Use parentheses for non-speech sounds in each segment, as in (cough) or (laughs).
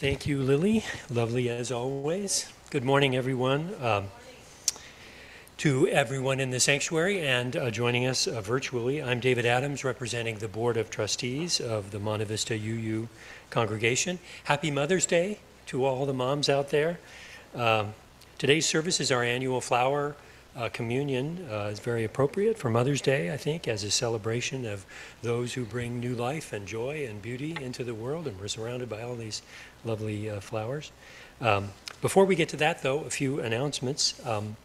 Thank you, Lily. Lovely as always. Good morning, everyone. Um, to everyone in the sanctuary and uh, joining us uh, virtually, I'm David Adams, representing the Board of Trustees of the Monte Vista UU congregation. Happy Mother's Day to all the moms out there. Um, today's service is our annual flower uh, communion. Uh, it's very appropriate for Mother's Day, I think, as a celebration of those who bring new life and joy and beauty into the world, and we're surrounded by all these lovely uh, flowers. Um, before we get to that, though, a few announcements. Um,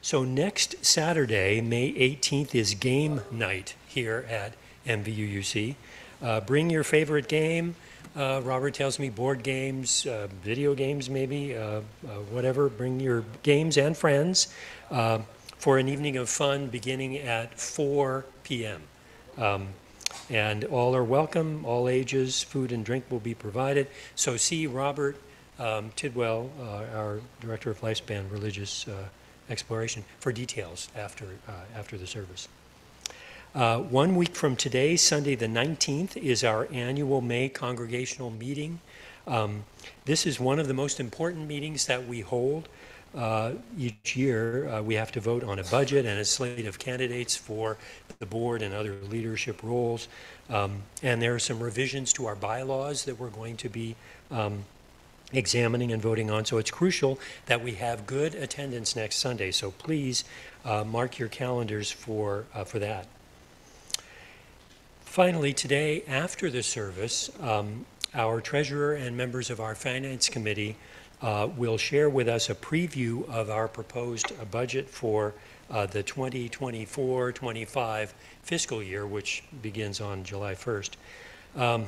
so next Saturday, May 18th, is game night here at MVUUC. Uh, bring your favorite game. Uh, Robert tells me board games, uh, video games, maybe, uh, uh, whatever. Bring your games and friends uh, for an evening of fun beginning at 4 p.m. Um, and all are welcome, all ages, food and drink will be provided. So see Robert um, Tidwell, our Director of Lifespan Religious exploration for details after, uh, after the service. Uh, one week from today, Sunday the 19th, is our annual May congregational meeting. Um, this is one of the most important meetings that we hold uh, each year. Uh, we have to vote on a budget and a slate of candidates for the board and other leadership roles. Um, and there are some revisions to our bylaws that we're going to be um, examining and voting on. So it's crucial that we have good attendance next Sunday. So please uh, mark your calendars for, uh, for that. Finally, today, after the service, um, our treasurer and members of our finance committee uh, will share with us a preview of our proposed uh, budget for uh, the 2024-25 fiscal year, which begins on July 1st. Um,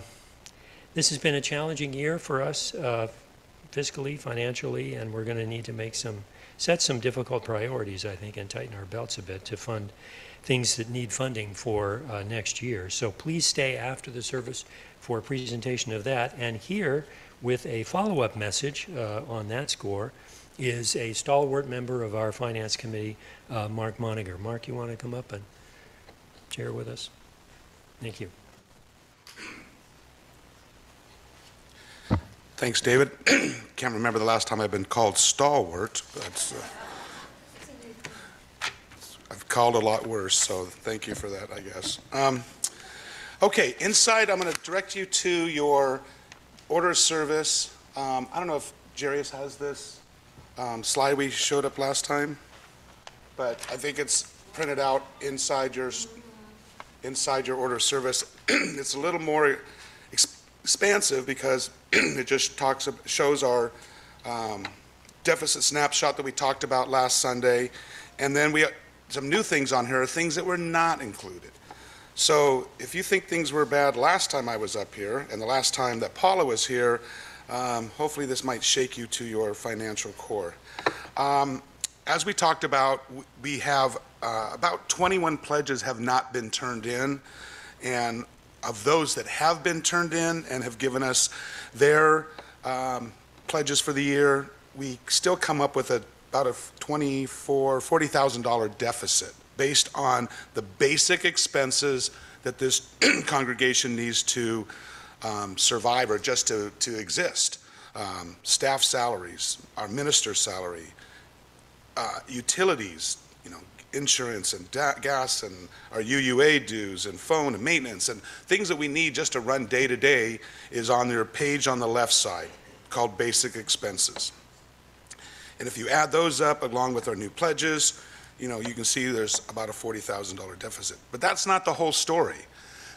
this has been a challenging year for us uh, fiscally, financially, and we're going to need to make some, set some difficult priorities, I think, and tighten our belts a bit to fund things that need funding for uh, next year. So please stay after the service for a presentation of that. And here, with a follow-up message uh, on that score, is a stalwart member of our Finance Committee, uh, Mark Moniger. Mark, you want to come up and share with us? Thank you. Thanks, David. (clears throat) Can't remember the last time I've been called stalwart. But uh, called a lot worse, so thank you for that, I guess. Um, okay, inside, I'm going to direct you to your order of service. Um, I don't know if Jaryus has this um, slide we showed up last time, but I think it's printed out inside your inside your order of service. (clears throat) it's a little more expansive because (clears throat) it just talks, shows our um, deficit snapshot that we talked about last Sunday. And then we, some new things on here are things that were not included. So if you think things were bad last time I was up here and the last time that Paula was here, um, hopefully this might shake you to your financial core. Um, as we talked about, we have uh, about 21 pledges have not been turned in, and of those that have been turned in and have given us their um, pledges for the year, we still come up with a, about a 24, $40,000 deficit based on the basic expenses that this (clears throat) congregation needs to um, survive or just to, to exist. Um, staff salaries, our minister's salary, uh, utilities, you know, insurance and gas and our UUA dues and phone and maintenance and things that we need just to run day to day is on their page on the left side called basic expenses. And if you add those up along with our new pledges, you know, you can see there's about a $40,000 deficit. But that's not the whole story.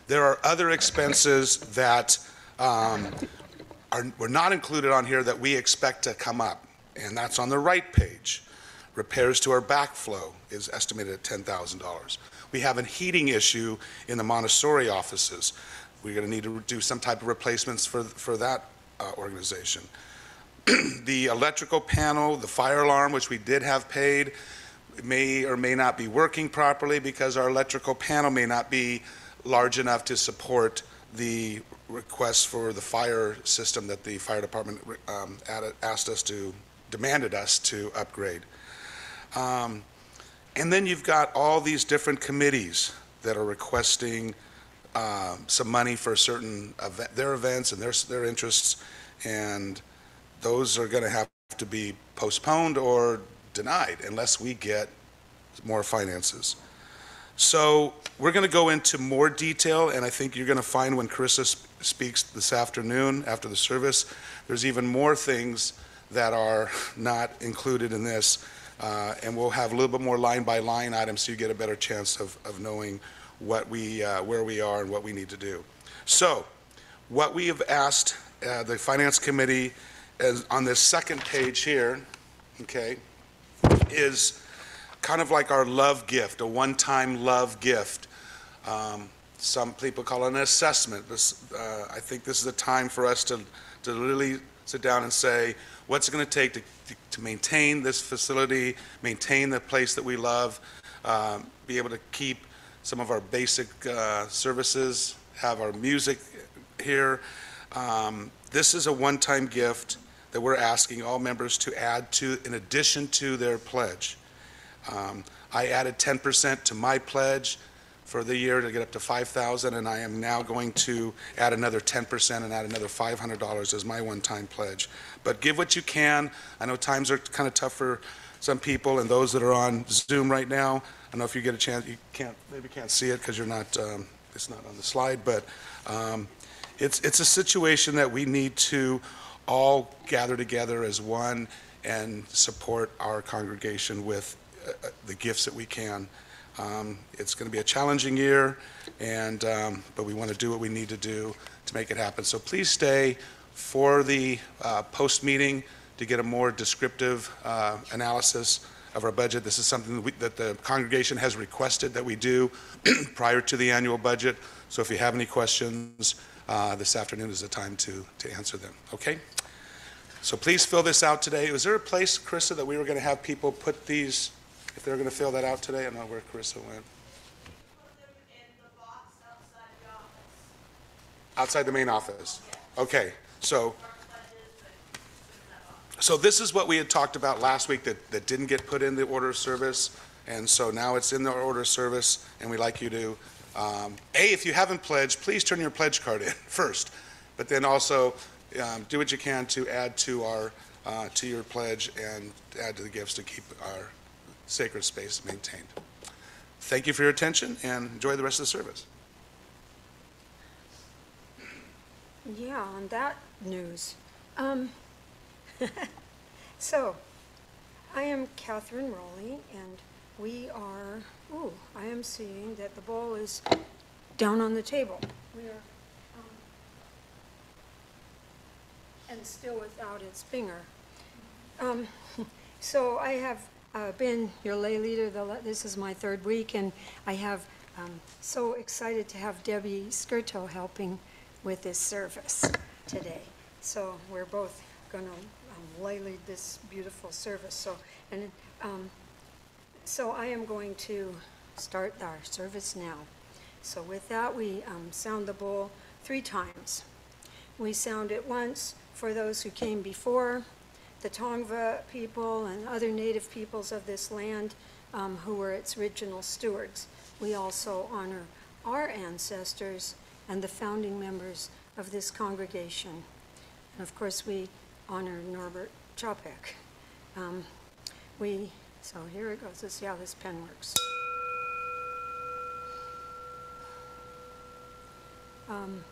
There are other expenses that um, are, were not included on here that we expect to come up. And that's on the right page. Repairs to our backflow is estimated at $10,000. We have a heating issue in the Montessori offices. We're going to need to do some type of replacements for, for that uh, organization. (clears throat) the electrical panel, the fire alarm, which we did have paid, may or may not be working properly because our electrical panel may not be large enough to support the request for the fire system that the fire department um, asked us to, demanded us to upgrade. Um, and then you've got all these different committees that are requesting um, some money for certain event, their events and their, their interests. And those are going to have to be postponed or denied unless we get more finances. So we're going to go into more detail, and I think you're going to find when Carissa sp- speaks this afternoon after the service, there's even more things that are not included in this. Uh, And we'll have a little bit more line-by-line items so you get a better chance of, of knowing what we, uh, where we are and what we need to do. So what we have asked uh, the Finance Committee is on this second page here, okay, is kind of like our love gift, a one-time love gift. Um, Some people call it an assessment. This, uh, I think this is a time for us to, to really sit down and say, what's it going to take to, to maintain this facility, maintain the place that we love, um, be able to keep some of our basic uh, services, have our music here. Um, This is a one-time gift that we're asking all members to add to, in addition to their pledge. Um, I added 10% to my pledge for the year to get up to 5,000, and I am now going to add another 10% and add another $500 as my one-time pledge. But give what you can. I know times are kind of tough for some people, and those that are on Zoom right now, I don't know if you get a chance, you can't, maybe can't see it because you're not, um, it's not on the slide, but um, it's, it's a situation that we need to all gather together as one and support our congregation with uh, uh, the gifts that we can. Um, It's going to be a challenging year, and, um, but we want to do what we need to do to make it happen. So please stay for the uh, post-meeting to get a more descriptive uh, analysis of our budget. This is something that we- that the congregation has requested that we do (clears throat) prior to the annual budget. So if you have any questions, uh, this afternoon is the time to, to answer them, okay? So please fill this out today. Was there a place, Carissa, that we were going to have people put these, if they were going to fill that out today? I don't know where Carissa went. Outside the main office? Okay, so, so this is what we had talked about last week that, that didn't get put in the order of service. And so now it's in the order of service, and we'd like you to, um, A, if you haven't pledged, please turn your pledge card in (laughs) first. But then also, um, do what you can to add to our, uh, to your pledge and add to the gifts to keep our sacred space maintained. Thank you for your attention, and enjoy the rest of the service. Yeah, on that news. Um, (laughs) so, I am Catherine Rowlee, and we are, ooh, I am seeing that the ball is down on the table. We are, um, and still without its finger. Um, (laughs) so I have uh, been your lay leader, the, this is my third week, and I have, um, so excited to have Debbi Scurto helping with this service today. So we're both going to lay lead this beautiful service, so, and, um, so I am going to start our service now. So with that, we um, sound the bowl three times. We sound it once for those who came before, the Tongva people and other native peoples of this land um, who were its original stewards. We also honor our ancestors and the founding members of this congregation. And of course, we honor Norbert Čapek. Um, We, so here it goes, let's see how this pen works. Um,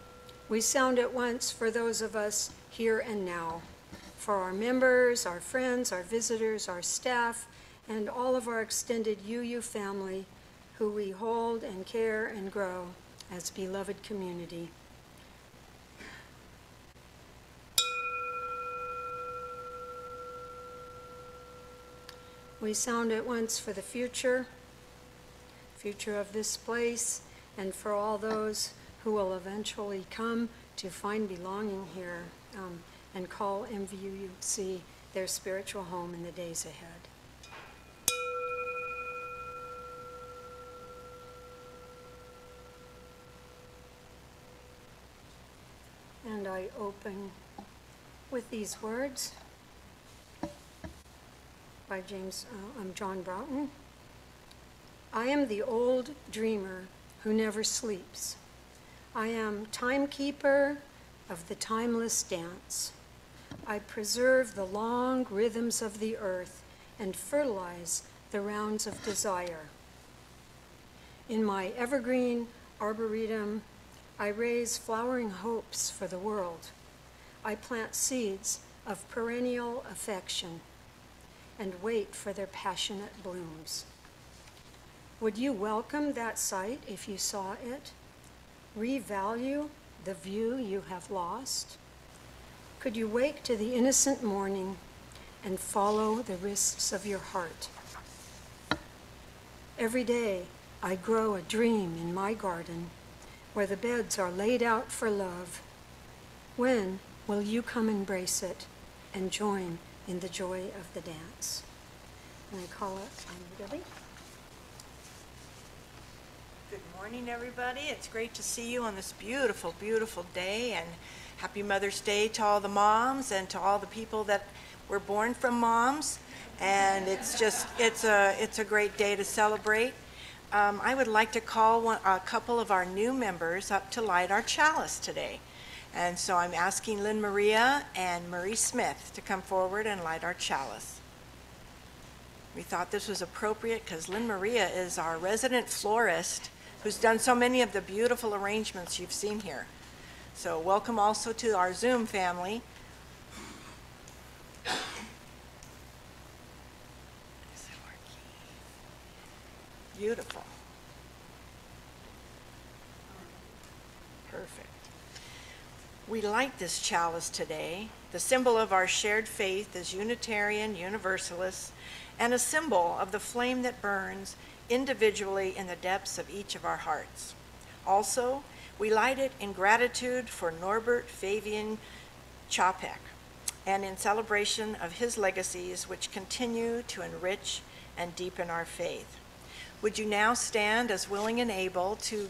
We sound it once for those of us here and now, for our members, our friends, our visitors, our staff, and all of our extended UU family who we hold and care and grow as beloved community. We sound it once for the future, future of this place, and for all those who will eventually come to find belonging here um, and call MVUC their spiritual home in the days ahead. And I open with these words by James, uh, I'm John Broughton. I am the old dreamer who never sleeps. I am timekeeper of the timeless dance. I preserve the long rhythms of the earth and fertilize the rounds of desire. In my evergreen arboretum, I raise flowering hopes for the world. I plant seeds of perennial affection and wait for their passionate blooms. Would you welcome that sight if you saw it? Revalue the view you have lost? Could you wake to the innocent morning and follow the risks of your heart? Every day, I grow a dream in my garden where the beds are laid out for love. When will you come embrace it and join in the joy of the dance? And I call it. Good morning, everybody. It's great to see you on this beautiful, beautiful day, and happy Mother's Day to all the moms and to all the people that were born from moms. And it's just, it's a, it's a great day to celebrate. Um, I would like to call one, a couple of our new members up to light our chalice today. And so I'm asking Lynn Maria and Marie Smith to come forward and light our chalice. We thought this was appropriate because Lynn Maria is our resident florist who's done so many of the beautiful arrangements you've seen here. So welcome also to our Zoom family. Beautiful. Perfect. We light this chalice today. The symbol of our shared faith is Unitarian Universalists and a symbol of the flame that burns individually in the depths of each of our hearts. Also, we light it in gratitude for Norbert Fabian Čapek and in celebration of his legacies which continue to enrich and deepen our faith. Would you now stand as willing and able to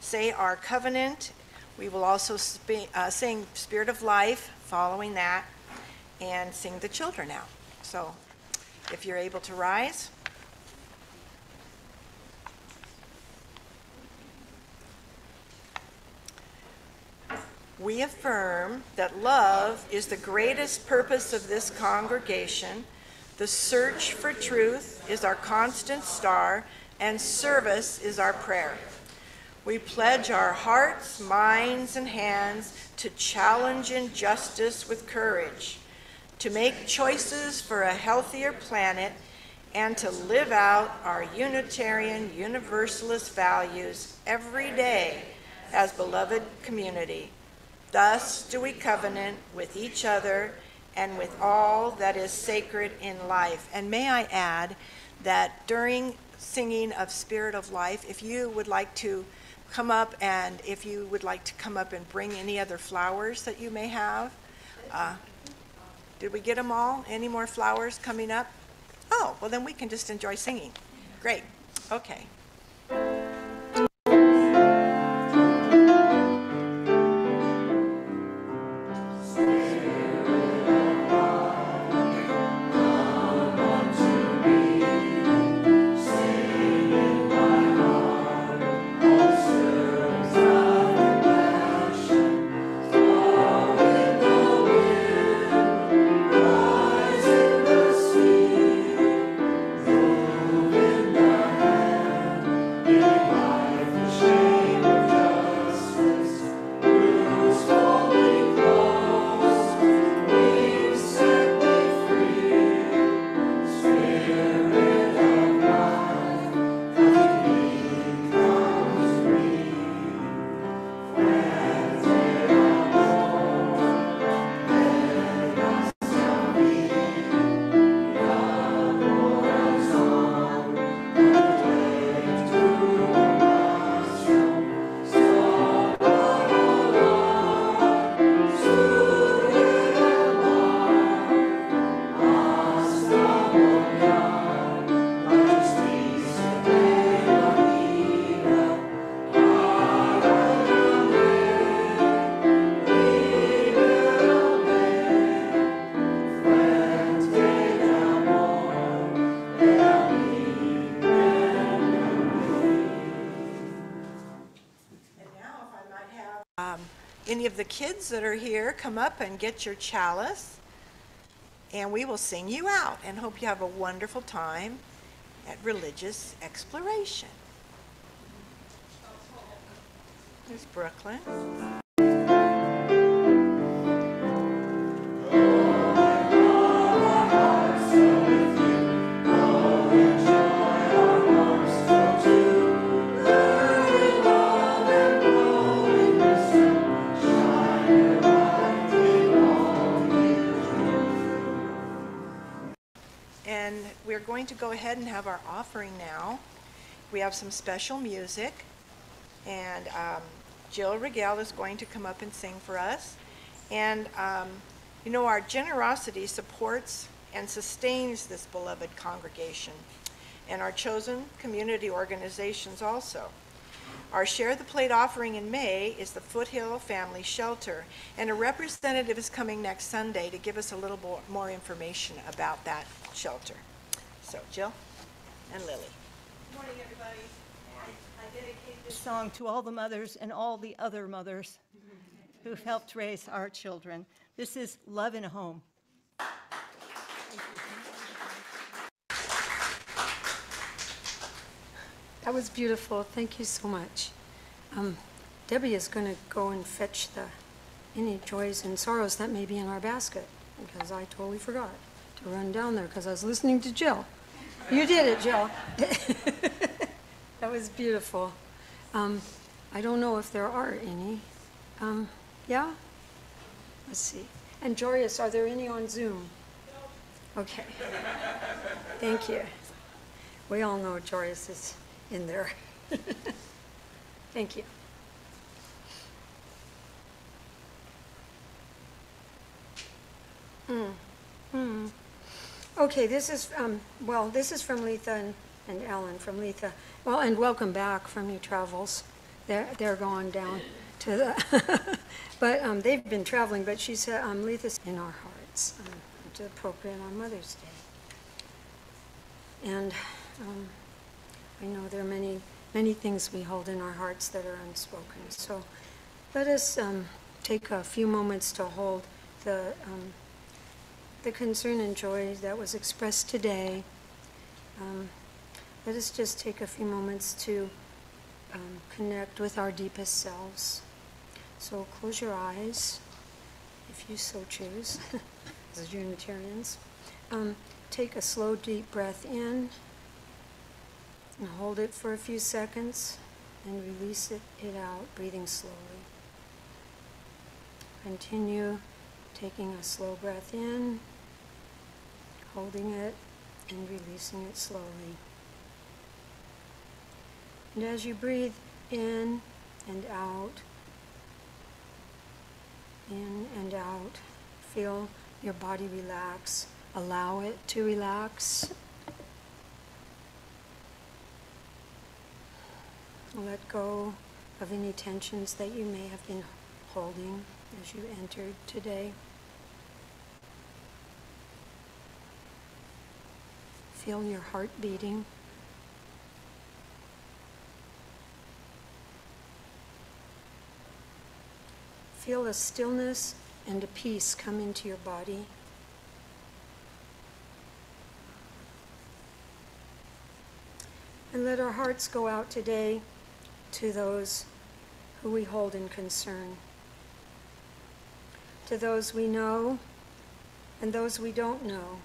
say our covenant? We will also spe- uh, sing Spirit of Life following that and sing the children out. So if you're able to rise. We affirm that love is the greatest purpose of this congregation. The search for truth is our constant star, and service is our prayer. We pledge our hearts, minds, and hands to challenge injustice with courage, to make choices for a healthier planet, and to live out our Unitarian Universalist values every day as beloved community. Thus do we covenant with each other and with all that is sacred in life. And may I add that during singing of Spirit of Life, if you would like to come up and if you would like to come up and bring any other flowers that you may have. Uh, Did we get them all? Any more flowers coming up? Oh, well then we can just enjoy singing. Great, okay. That are here come up and get your chalice. and we will sing you out and hope you have a wonderful time at religious exploration. There's Brooklyn. Ahead and have our offering now. We have some special music, and um, Jill Regel is going to come up and sing for us. And, um, you know, our generosity supports and sustains this beloved congregation, and our chosen community organizations also. Our Share the Plate offering in May is the Foothill Family Shelter, and a representative is coming next Sunday to give us a little more information about that shelter. So Jill and Lily. Good morning, everybody. I I dedicate this song to all the mothers and all the other mothers who've helped raise our children. This is Love in a Home. That was beautiful. Thank you so much. Um, Debbi is going to go and fetch the any joys and sorrows that may be in our basket because I totally forgot to run down there because I was listening to Jill. You did it, Jill. (laughs) that was beautiful. Um, I don't know if there are any. Um, yeah? Let's see. And Joyous, are there any on Zoom? Okay. Thank you. We all know Joyous is in there. (laughs) Thank you. Mm, mm. Okay, this is, um, well, this is from Letha and, and Ellen from Letha. Well, and welcome back from your travels. They're, they're going down to the, (laughs) but, um, they've been traveling, but she said, um, Letha's in our hearts, um, it's appropriate on Mother's Day. And, um, I know there are many, many things we hold in our hearts that are unspoken. So let us um, take a few moments to hold the, um, the concern and joy that was expressed today. Um, let us just take a few moments to um, connect with our deepest selves. So close your eyes, if you so choose, (laughs) as Unitarians. Um, take a slow, deep breath in. And hold it for a few seconds and release it, it out, breathing slowly. Continue taking a slow breath in, holding it, and releasing it slowly. And as you breathe in and out, in and out, feel your body relax. Allow it to relax. Let go of any tensions that you may have been holding as you entered today. Feel your heart beating. Feel a stillness and a peace come into your body. And let our hearts go out today to those who we hold in concern, to those we know and those we don't know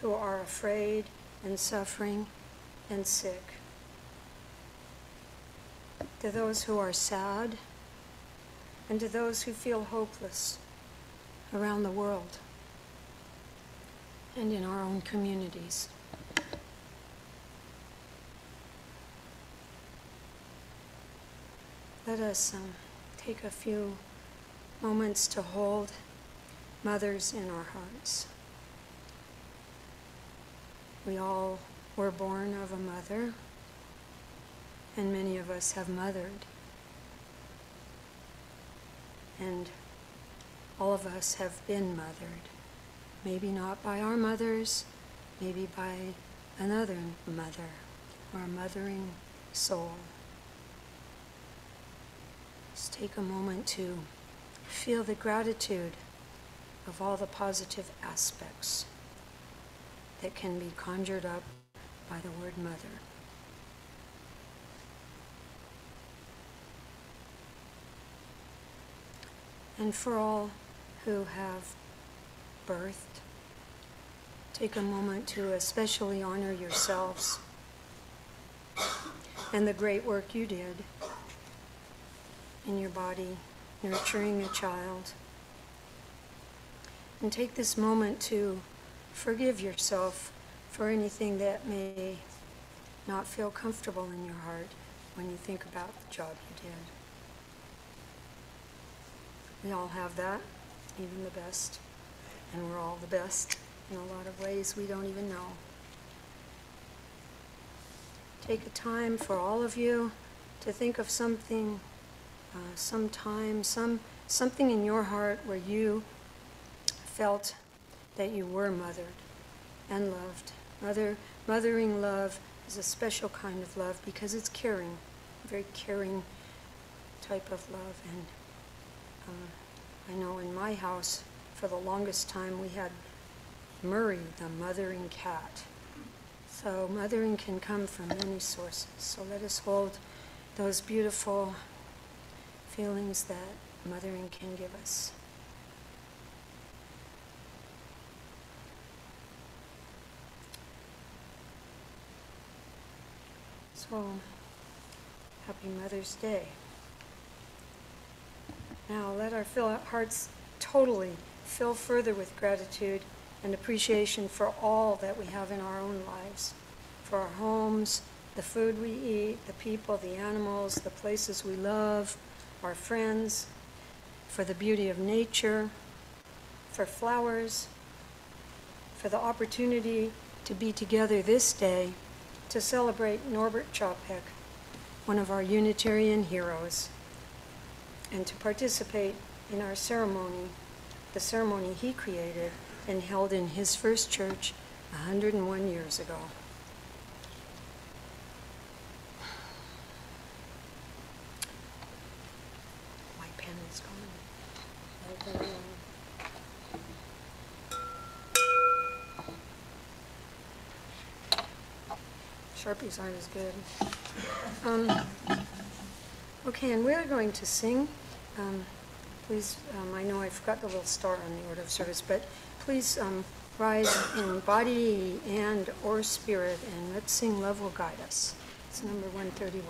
who are afraid and suffering and sick, to those who are sad and to those who feel hopeless around the world and in our own communities. Let us um, take a few moments to hold mothers in our hearts. We all were born of a mother, and many of us have mothered. And all of us have been mothered. Maybe not by our mothers, maybe by another mother or a mothering soul. Let's take a moment to feel the gratitude of all the positive aspects that can be conjured up by the word mother. And for all who have birthed, take a moment to especially honor yourselves and the great work you did in your body, nurturing a child. And take this moment to forgive yourself for anything that may not feel comfortable in your heart when you think about the job you did. We all have that, even the best, and we're all the best in a lot of ways we don't even know. Take a time for all of you to think of something, uh, some time, some, something in your heart where you felt that you were mothered and loved. Mother, mothering love is a special kind of love because it's caring, very caring type of love. And uh, I know in my house, for the longest time, we had Murray, the mothering cat. So mothering can come from many sources. So let us hold those beautiful feelings that mothering can give us. So, happy Mother's Day. Now let our hearts totally fill further with gratitude and appreciation for all that we have in our own lives, for our homes, the food we eat, the people, the animals, the places we love, our friends, for the beauty of nature, for flowers, for the opportunity to be together this day to celebrate Norbert Čapek, one of our Unitarian heroes, and to participate in our ceremony, the ceremony he created and held in his first church 101 years ago. My pen is gone. Right there. Sharpies aren't good. Um, Okay, and we're going to sing. Um, Please, um, I know I forgot the little star on the order of service, but please um, rise in body and or spirit, and let's sing Love Will Guide Us. It's number 131.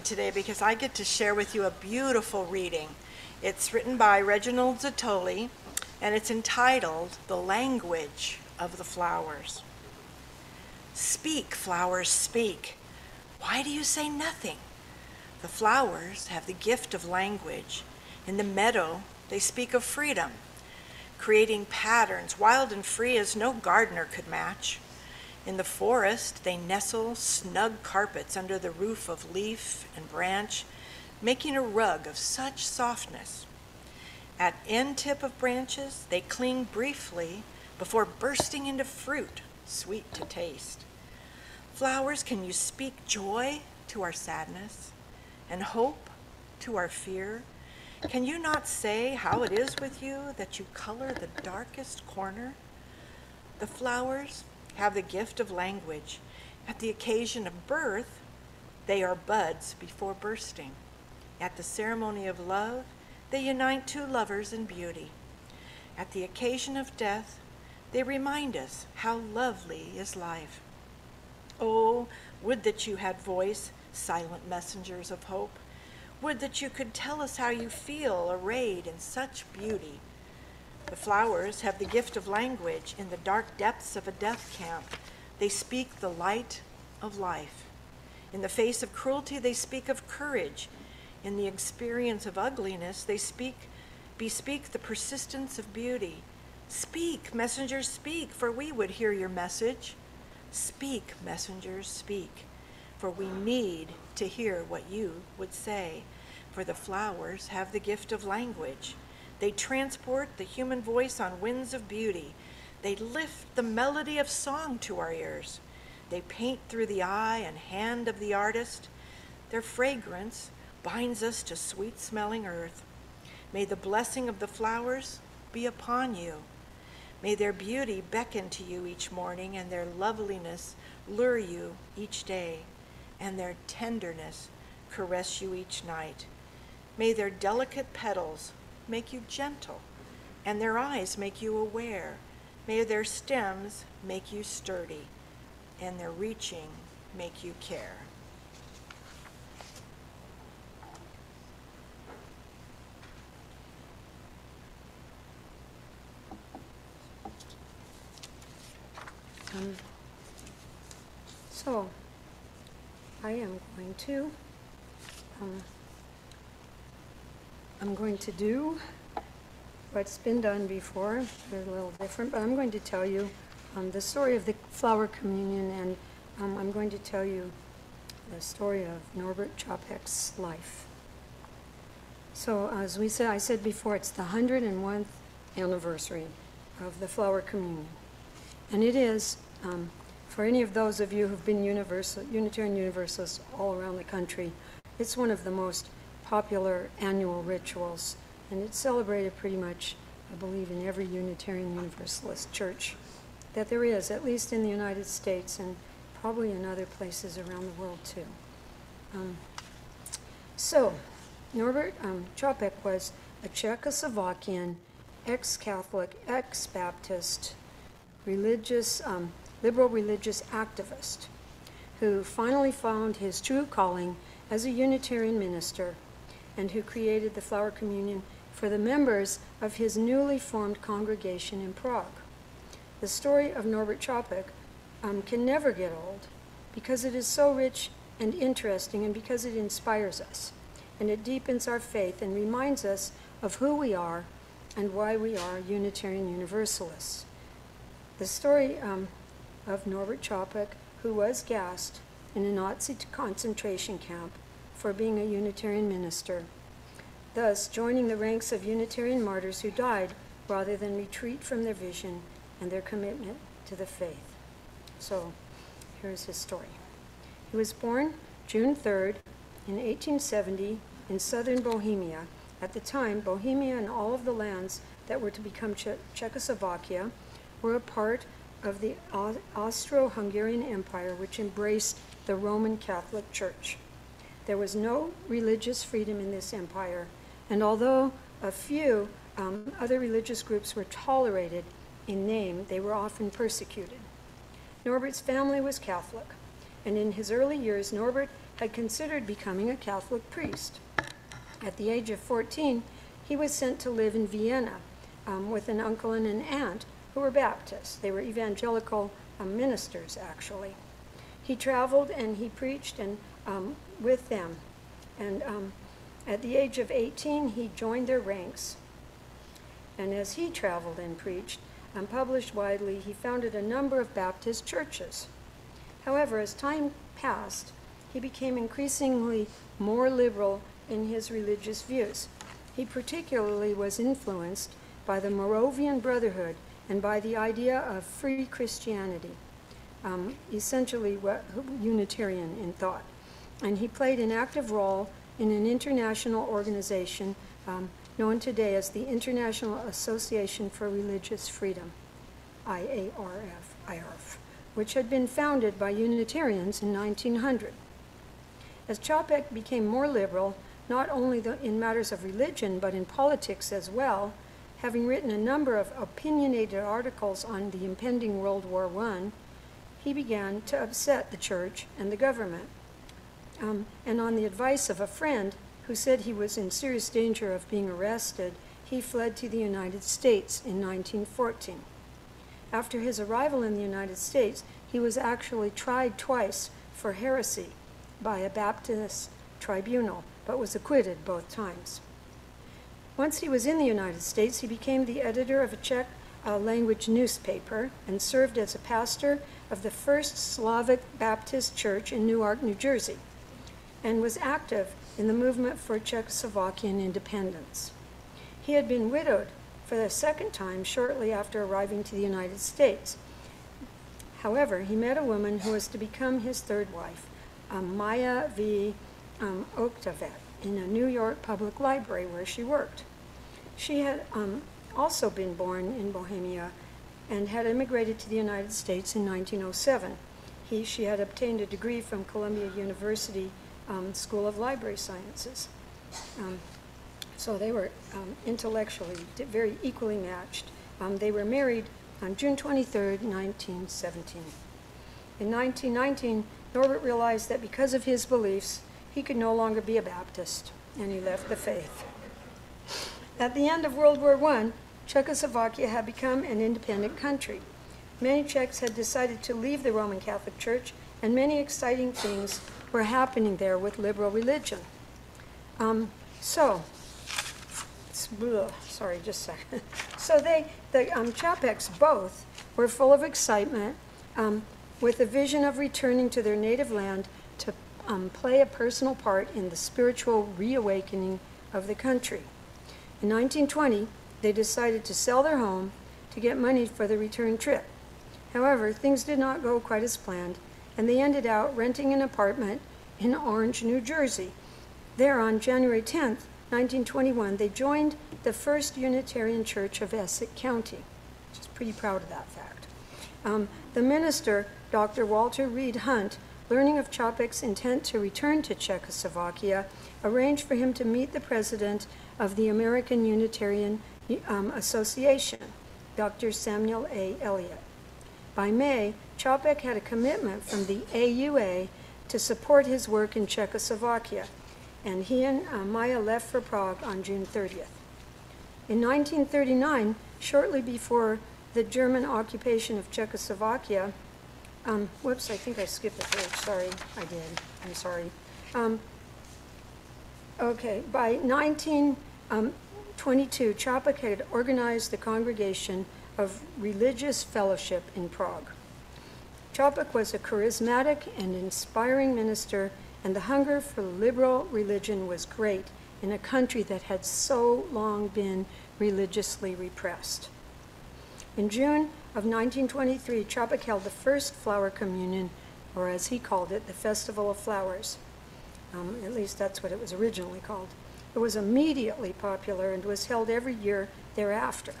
Lucky today because I get to share with you a beautiful reading. It's written by Reginald Zottoli, and it's entitled The Language of the Flowers. Speak, flowers, speak. Why do you say nothing? The flowers have the gift of language. In the meadow, they speak of freedom, creating patterns wild and free as no gardener could match. In the forest, they nestle snug carpets under the roof of leaf and branch, making a rug of such softness. At end tip of branches, they cling briefly before bursting into fruit, sweet to taste. Flowers, can you speak joy to our sadness? and hope to our fear? Can you not say how it is with you that you color the darkest corner? The flowers have the gift of language. At the occasion of birth, they are buds before bursting. At the ceremony of love, they unite two lovers in beauty. At the occasion of death, they remind us how lovely is life. Oh, would that you had voice, silent messengers of hope. Would that you could tell us how you feel arrayed in such beauty. The flowers have the gift of language in the dark depths of a death camp. They speak the light of life. In the face of cruelty, they speak of courage. In the experience of ugliness, they speak, bespeak the persistence of beauty. Speak, messengers, speak, for we would hear your message. Speak, messengers, speak, for we need to hear what you would say. For the flowers have the gift of language. They transport the human voice on winds of beauty. They lift the melody of song to our ears. They paint through the eye and hand of the artist. Their fragrance binds us to sweet smelling earth. May the blessing of the flowers be upon you. May their beauty beckon to you each morning and their loveliness lure you each day, and their tenderness caress you each night. May their delicate petals make you gentle, and their eyes make you aware. May their stems make you sturdy, and their reaching make you care. Um, So, I am going to, um, I'm going to do what's been done before, they're a little different, but I'm going to tell you um, the story of the flower communion, and um, I'm going to tell you the story of Norbert Čapek's life. So, as we said, I said before, it's the 101th anniversary of the flower communion. And it is, um, for any of those of you who've been universal, Unitarian Universalists all around the country, it's one of the most popular annual rituals. And it's celebrated pretty much, I believe, in every Unitarian Universalist church that there is, at least in the United States and probably in other places around the world too. Um, so, Norbert um, Čapek was a Czechoslovakian ex-Catholic, ex-Baptist, religious, um, liberal religious activist who finally found his true calling as a Unitarian minister and who created the Flower Communion for the members of his newly formed congregation in Prague. The story of Norbert Čapek um, can never get old because it is so rich and interesting and because it inspires us and it deepens our faith and reminds us of who we are and why we are Unitarian Universalists. The story um, of Norbert Čapek, who was gassed in a Nazi concentration camp for being a Unitarian minister, thus joining the ranks of Unitarian martyrs who died rather than retreat from their vision and their commitment to the faith. So, here's his story. He was born June 3rd in 1870 in southern Bohemia. At the time, Bohemia and all of the lands that were to become che- Czechoslovakia were a part of the Austro-Hungarian Empire, which embraced the Roman Catholic Church. There was no religious freedom in this empire, and although a few um, other religious groups were tolerated in name, they were often persecuted. Norbert's family was Catholic, and in his early years, Norbert had considered becoming a Catholic priest. At the age of 14, he was sent to live in Vienna um, with an uncle and an aunt who were Baptists. They were evangelical um, ministers, actually. He traveled and he preached and um, with them. And um, at the age of 18, he joined their ranks. And as he traveled and preached and published widely, he founded a number of Baptist churches. However, as time passed, he became increasingly more liberal in his religious views. He particularly was influenced by the Moravian Brotherhood and by the idea of free Christianity, um, essentially Unitarian in thought. And he played an active role in an international organization um, known today as the International Association for Religious Freedom, IARF, IARF, which had been founded by Unitarians in 1900. As Čapek became more liberal, not only the, in matters of religion, but in politics as well, having written a number of opinionated articles on the impending World War I, he began to upset the church and the government. Um, and on the advice of a friend who said he was in serious danger of being arrested, he fled to the United States in 1914. After his arrival in the United States, he was actually tried twice for heresy by a Baptist tribunal, but was acquitted both times. Once he was in the United States, he became the editor of a Czech uh, language newspaper and served as a pastor of the First Slavic Baptist Church in Newark, New Jersey, and was active in the movement for Czechoslovakian independence. He had been widowed for the second time shortly after arriving to the United States. However, he met a woman who was to become his third wife, um, Maya V. Um, Oktavec, in a New York public library where she worked. She had um, also been born in Bohemia and had immigrated to the United States in 1907. He, she had obtained a degree from Columbia University um, School of Library Sciences. Um, so they were um, intellectually very equally matched. Um, they were married on June 23, 1917. In 1919, Norbert realized that because of his beliefs, he could no longer be a Baptist, and he left the faith. At the end of World War I, Czechoslovakia had become an independent country. Many Czechs had decided to leave the Roman Catholic Church, and many exciting things were happening there with liberal religion. Um, so, sorry, just a second. (laughs) So they, the um, both were full of excitement, um, with a vision of returning to their native land to um, play a personal part in the spiritual reawakening of the country. In 1920, they decided to sell their home to get money for the return trip. However, things did not go quite as planned, and they ended out renting an apartment in Orange, New Jersey. There, on January 10th, 1921, they joined the First Unitarian Church of Essex County. Just pretty proud of that fact. Um, the minister, Dr. Walter Reed Hunt, learning of Čapek's intent to return to Czechoslovakia, arranged for him to meet the president of the American Unitarian um, Association, Dr. Samuel A. Eliot. By May, Čapek had a commitment from the AUA to support his work in Czechoslovakia, and he and uh, Maya left for Prague on June 30th. In 1939, shortly before the German occupation of Czechoslovakia, um, whoops, I think I skipped a page, sorry, I did, I'm sorry. Um, okay, by 1922, Čapek had organized the Congregation of Religious Fellowship in Prague. Čapek was a charismatic and inspiring minister, and the hunger for liberal religion was great in a country that had so long been religiously repressed. In June of 1923, Čapek held the first flower communion, or as he called it, the Festival of Flowers. Um, at least that's what it was originally called. It was immediately popular and was held every year thereafter.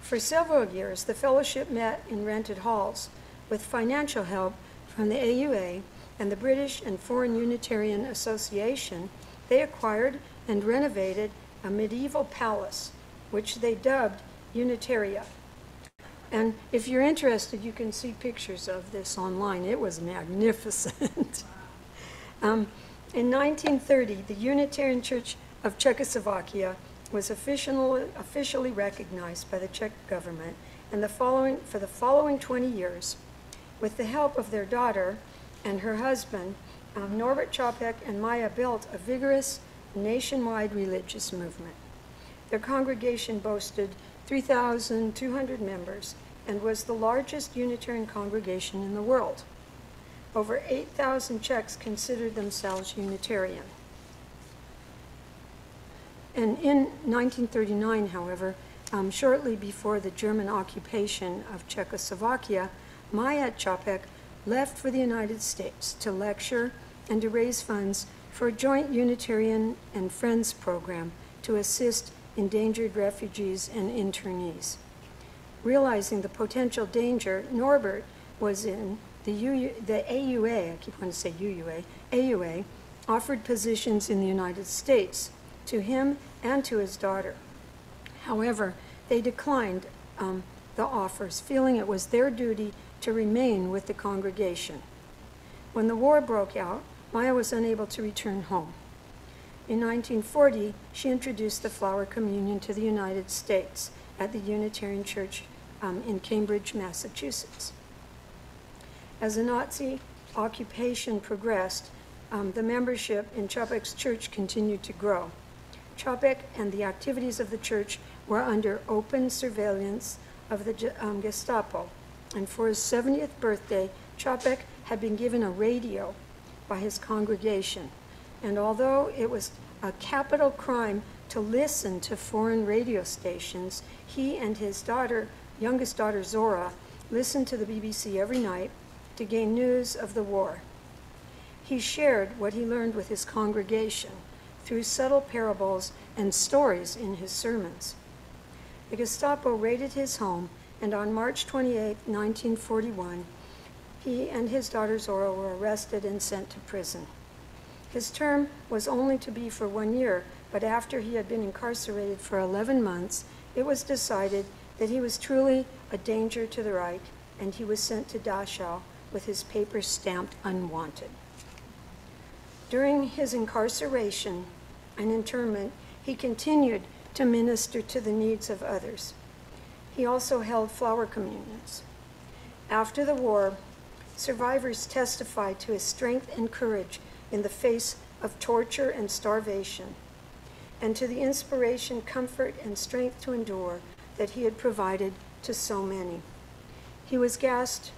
For several years, the fellowship met in rented halls with financial help from the AUA and the British and Foreign Unitarian Association. They acquired and renovated a medieval palace, which they dubbed Unitaria. And if you're interested, you can see pictures of this online. It was magnificent. (laughs) um, in 1930, the Unitarian Church of Czechoslovakia was officially, officially recognized by the Czech government, and the following, for the following 20 years, with the help of their daughter and her husband, um, Norbert Čapek and Maya built a vigorous nationwide religious movement. Their congregation boasted 3,200 members and was the largest Unitarian congregation in the world. Over 8,000 Czechs considered themselves Unitarian. And in 1939, however, um, shortly before the German occupation of Czechoslovakia, Maya Čapek left for the United States to lecture and to raise funds for a joint Unitarian and Friends program to assist endangered refugees and internees. Realizing the potential danger, Norbert was in the, UU, the AUA, I keep wanting to say UUA, AUA, offered positions in the United States to him and to his daughter. However, they declined um, the offers, feeling it was their duty to remain with the congregation. When the war broke out, Maya was unable to return home. In 1940, she introduced the Flower Communion to the United States at the Unitarian Church um, in Cambridge, Massachusetts. As the Nazi occupation progressed, um, the membership in Čapek's church continued to grow. Čapek and the activities of the church were under open surveillance of the um, Gestapo. And for his 70th birthday, Čapek had been given a radio by his congregation. And although it was a capital crime to listen to foreign radio stations, he and his daughter, youngest daughter Zora, listened to the BBC every night to gain news of the war. He shared what he learned with his congregation through subtle parables and stories in his sermons. The Gestapo raided his home, and on March 28, 1941, he and his daughter Zora were arrested and sent to prison. His term was only to be for one year, but after he had been incarcerated for 11 months, it was decided that he was truly a danger to the Reich, and he was sent to Dachau with his papers stamped unwanted. During his incarceration and internment, he continued to minister to the needs of others. He also held flower communions. After the war, survivors testified to his strength and courage in the face of torture and starvation, and to the inspiration, comfort, and strength to endure that he had provided to so many. He was gassed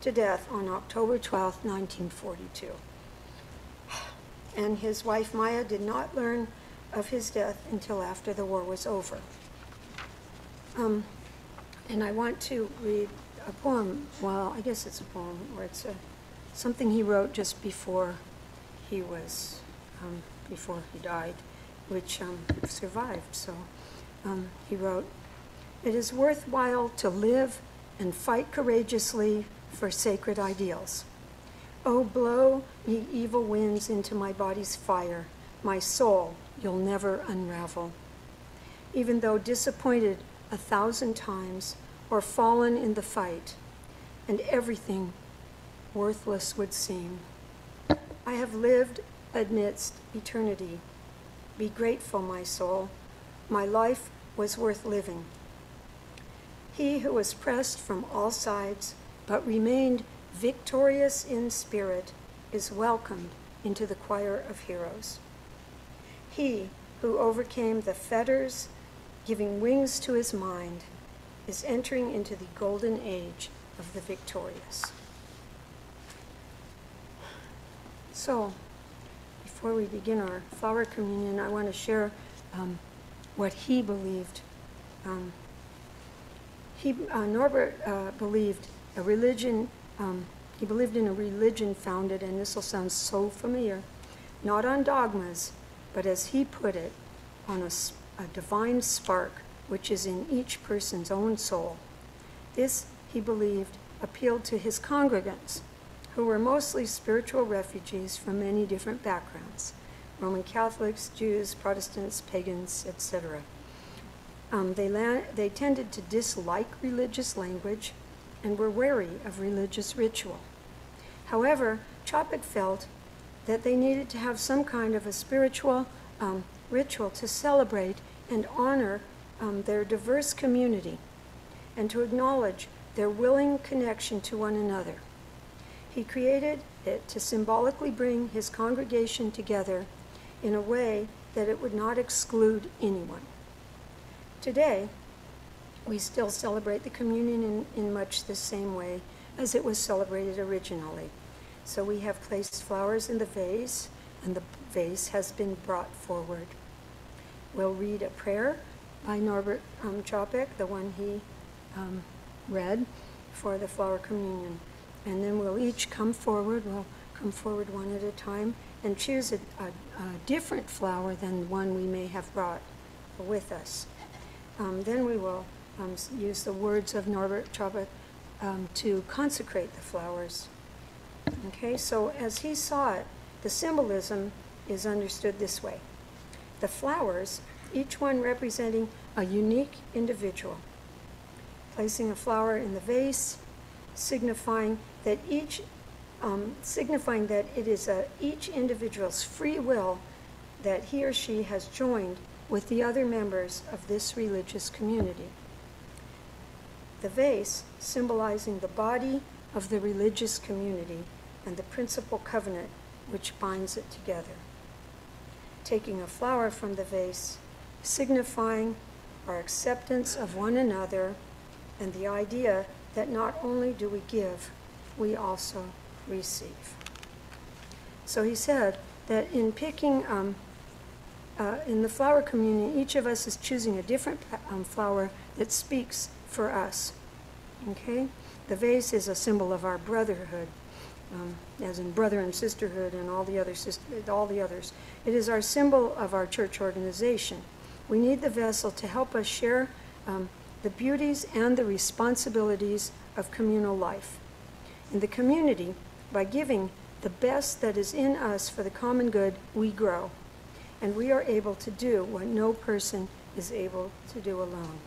to death on October 12, 1942 and his wife Maya did not learn of his death until after the war was over. Um, and I want to read a poem, well, I guess it's a poem, or it's a, something he wrote just before he was, um, before he died, which um, survived. So um, he wrote, It is worthwhile to live and fight courageously for sacred ideals. Oh, blow, ye evil winds, into my body's fire. My soul, you'll never unravel. Even though disappointed a thousand times or fallen in the fight, and everything worthless would seem, I have lived amidst eternity. Be grateful, my soul. My life was worth living. He who was pressed from all sides, but remained victorious in spirit, is welcomed into the choir of heroes. He who overcame the fetters, giving wings to his mind, is entering into the golden age of the victorious. So, before we begin our flower communion, I want to share um, what he believed. Um, he, uh, Norbert uh, believed a religion um, he believed in a religion founded, and this will sound so familiar, not on dogmas, but as he put it, on a divine spark which is in each person's own soul. This, he believed, appealed to his congregants, who were mostly spiritual refugees from many different backgrounds Roman Catholics, Jews, Protestants, pagans, etc. Um, they, they tended to dislike religious language and were wary of religious ritual. However, Čapek felt that they needed to have some kind of a spiritual um, ritual to celebrate and honor um, their diverse community and to acknowledge their willing connection to one another. He created it to symbolically bring his congregation together in a way that it would not exclude anyone. Today, we still celebrate the communion in, in much the same way as it was celebrated originally. So we have placed flowers in the vase, and the vase has been brought forward. We'll read a prayer by Norbert um, Čapek, the one he um, read for the flower communion. And then we'll each come forward, we'll come forward one at a time and choose a, a, a different flower than one we may have brought with us. Um, then we will um, use the words of Norbert Čapek um, to consecrate the flowers. Okay, so as he saw it, the symbolism is understood this way. The flowers, each one representing a unique individual. Placing a flower in the vase, signifying that each, um, signifying that it is a, each individual's free will that he or she has joined with the other members of this religious community. The vase symbolizing the body of the religious community and the principal covenant which binds it together. Taking a flower from the vase, signifying our acceptance of one another and the idea that not only do we give, we also receive. So he said that in picking, um, uh, in the flower communion, each of us is choosing a different um, flower that speaks for us. Okay? The vase is a symbol of our brotherhood, um, as in brother and sisterhood and all the other all the others. It is our symbol of our church organization. We need the vessel to help us share um, the beauties and the responsibilities of communal life. In the community, by giving the best that is in us for the common good, we grow. And we are able to do what no person is able to do alone.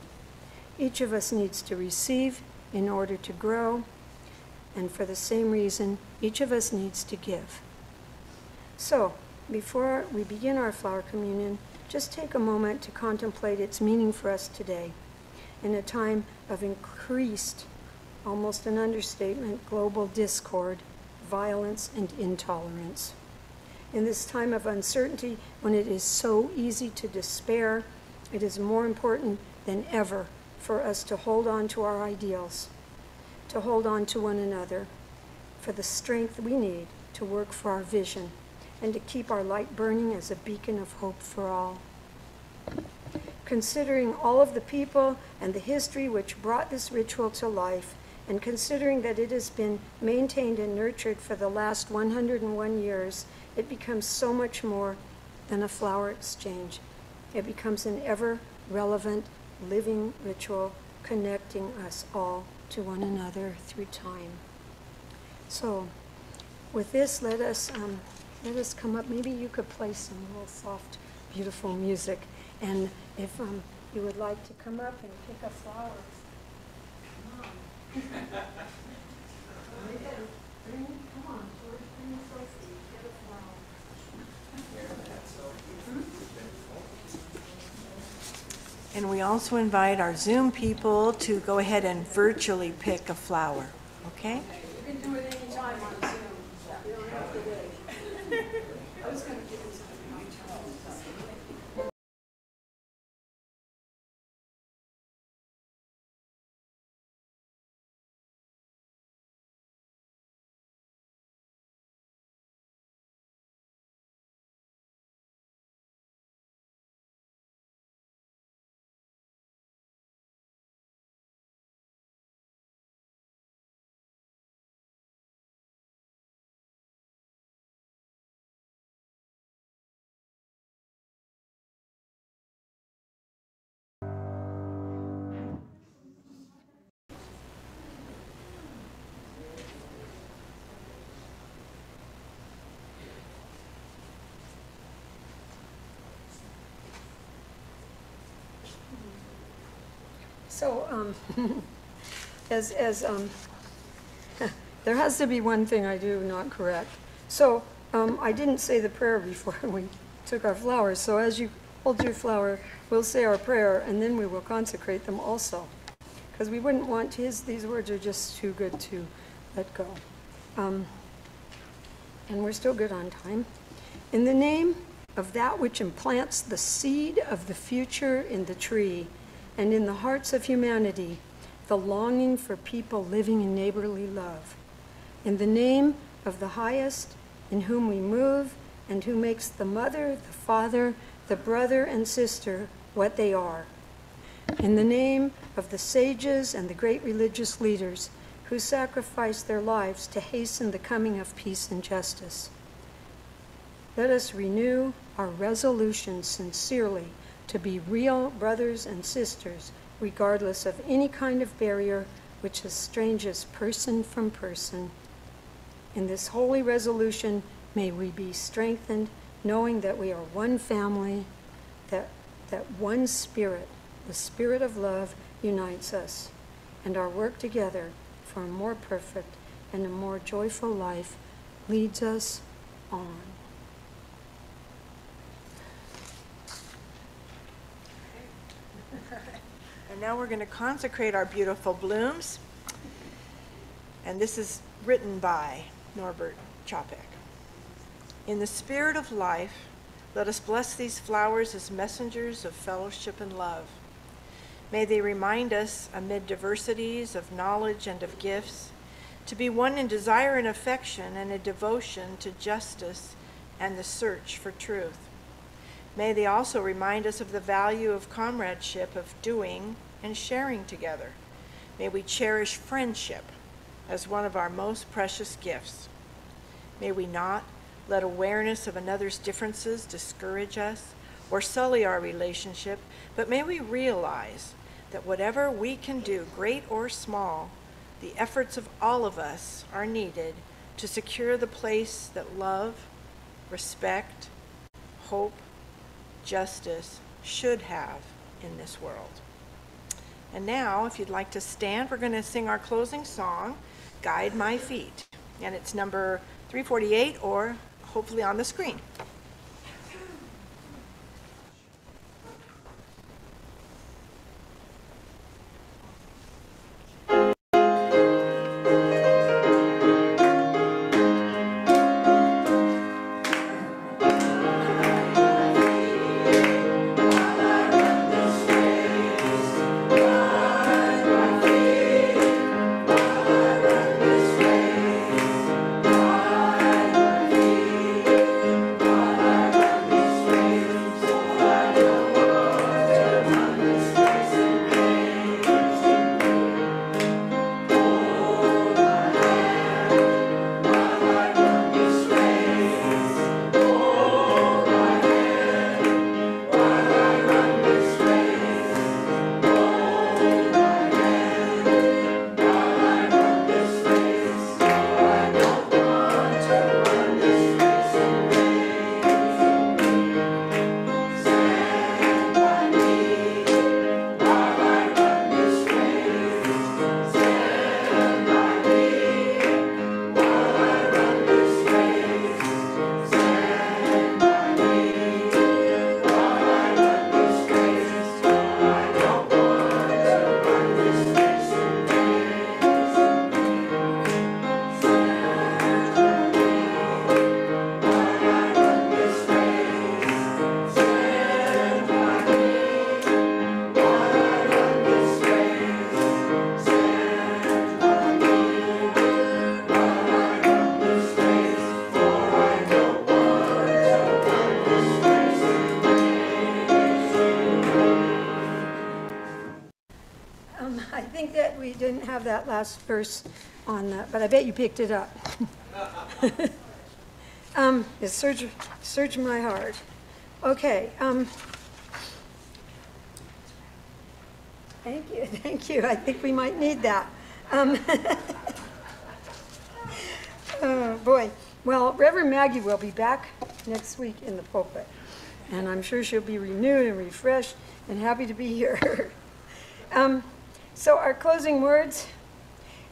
Each of us needs to receive in order to grow, and for the same reason, each of us needs to give. So, before we begin our flower communion, just take a moment to contemplate its meaning for us today in a time of increased, almost an understatement, global discord, violence, and intolerance. In this time of uncertainty, when it is so easy to despair, it is more important than ever for us to hold on to our ideals, to hold on to one another, for the strength we need to work for our vision, and to keep our light burning as a beacon of hope for all. Considering all of the people and the history which brought this ritual to life, and considering that it has been maintained and nurtured for the last 101 years, it becomes so much more than a flower exchange. It becomes an ever relevant, living ritual connecting us all to one another through time. So, with this, let us um, let us come up. Maybe you could play some real soft, beautiful music, and if um, you would like to come up and pick a flower. Come on. (laughs) Bring, come on, George, bring Sophie, get a flower. And we also invite our Zoom people to go ahead and virtually pick a flower, okay? So, um, (laughs) as, as, um, (laughs) there has to be one thing I do not correct. So, um, I didn't say the prayer before (laughs) we took our flowers, so as you hold your flower, we'll say our prayer, and then we will consecrate them also. Because we wouldn't want his, these words are just too good to let go. Um, and we're still good on time. In the name of that which implants the seed of the future in the tree and in the hearts of humanity, the longing for people living in neighborly love. In the name of the highest, in whom we move, and who makes the mother, the father, the brother, and sister what they are. In the name of the sages and the great religious leaders who sacrificed their lives to hasten the coming of peace and justice. Let us renew our resolution sincerely to be real brothers and sisters, regardless of any kind of barrier which estranges person from person. In this holy resolution, may we be strengthened, knowing that we are one family, that, that one spirit, the spirit of love, unites us, and our work together for a more perfect and a more joyful life leads us on. Now we're going to consecrate our beautiful blooms. And this is written by Norbert Čapek. In the spirit of life, let us bless these flowers as messengers of fellowship and love. May they remind us, amid diversities of knowledge and of gifts, to be one in desire and affection and a devotion to justice and the search for truth. May they also remind us of the value of comradeship, of doing and sharing together. May we cherish friendship as one of our most precious gifts. May we not let awareness of another's differences discourage us or sully our relationship, but may we realize that whatever we can do, great or small, the efforts of all of us are needed to secure the place that love, respect, hope, justice should have in this world. And now, if you'd like to stand, we're going to sing our closing song, Guide My Feet. And it's number 348 or hopefully on the screen. Have that last verse on that, but I bet you picked it up. (laughs) Um, it searched, searched my heart. Okay, um, thank you, (laughs) thank you. I think we might need that. Um, oh, (laughs) boy. Well, Reverend Maggie will be back next week in the pulpit, and I'm sure she'll be renewed and refreshed and happy to be here. Um, so our closing words,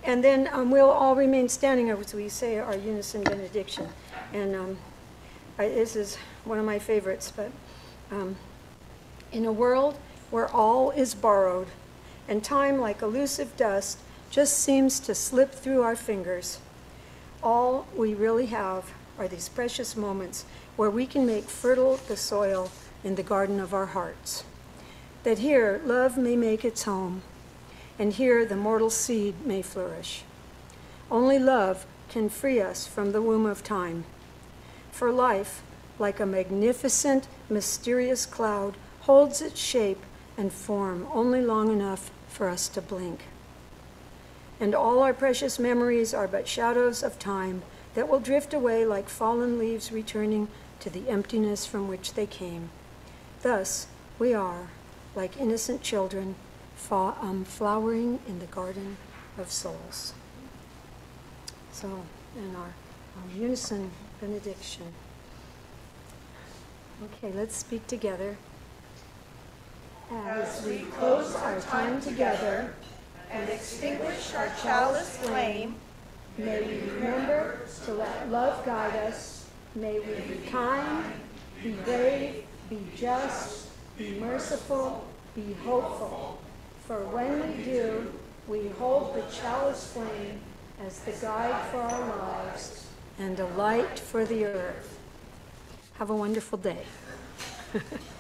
and then um, we'll all remain standing as we say our unison benediction. And um, I, this is one of my favorites, but um, in a world where all is borrowed and time, like elusive dust, just seems to slip through our fingers, all we really have are these precious moments where we can make fertile the soil in the garden of our hearts. That here love may make its home, and here the mortal seed may flourish. Only love can free us from the womb of time. For life, like a magnificent, mysterious cloud, holds its shape and form only long enough for us to blink. and all our precious memories are but shadows of time that will drift away like fallen leaves returning to the emptiness from which they came. Thus, we are, like innocent children, um, flowering in the garden of souls. So, in our, unison benediction. Okay, let's speak together. As we close our time together, And extinguish our chalice flame, may we remember to let love guide us. May we be kind, be brave, be just, be merciful, be hopeful. For when we do, we hold the chalice flame as the guide for our lives and a light for the earth. Have a wonderful day. (laughs)